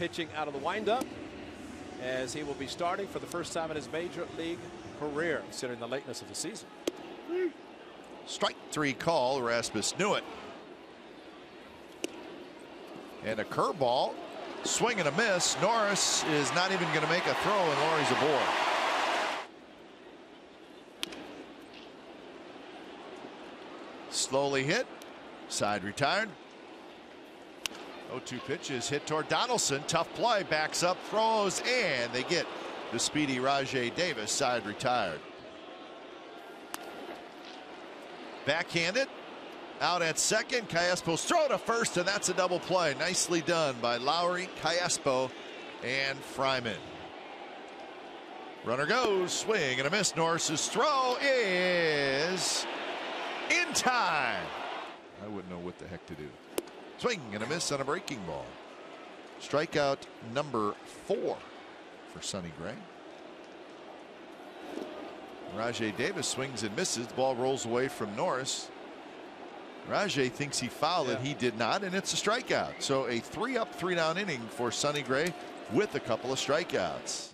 pitching out of the windup as he will be starting for the first time in his major league career, considering the lateness of the season. Strike three call. Rasmus knew it. And a curveball. Swing and a miss. Norris is not even going to make a throw, and Lowrie's aboard. Slowly hit. Side retired. 0-2 pitches hit toward Donaldson. Tough play. Backs up, throws, and they get the speedy Rajai Davis. Side retired. Backhanded. Out at second. Callaspo's throw to first, and that's a double play. Nicely done by Lowrie, Callaspo, and Freiman. Runner goes. Swing and a miss. Norris's throw is in time. I wouldn't know what the heck to do. Swing and a miss on a breaking ball. Strikeout number four for Sonny Gray. Rajai Davis swings and misses. The ball rolls away from Norris. Rajai thinks he fouled it. He did not, and it's a strikeout. So a three up, three down inning for Sonny Gray with a couple of strikeouts.